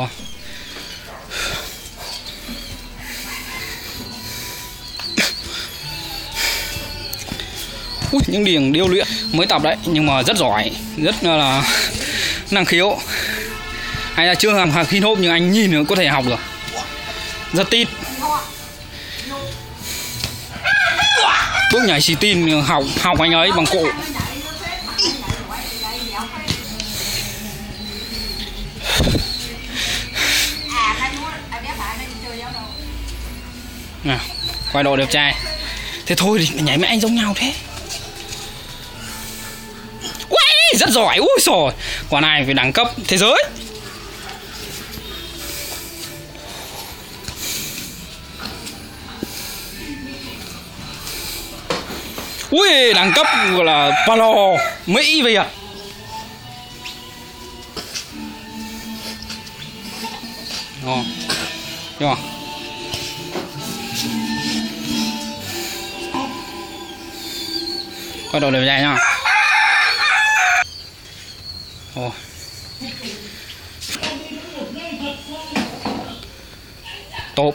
Ờ. Ui, những điền điêu luyện mới tập đấy nhưng mà rất giỏi rất là năng khiếu. Hay là chưa làm hạt khi hop nhưng anh nhìn có thể học được. Rất tin. Bước nhảy xì tin học học anh ấy bằng cụ. À, quay độ đẹp trai. Thế thôi thì nhảy mẹ anh giống nhau thế. Ui, rất giỏi. Ui rồi quả này phải đẳng cấp thế giới. Ui đẳng cấp gọi là palo mỹ vậy à Ngon. ก็โดดเลยใหญ่เนะโอ้ตบ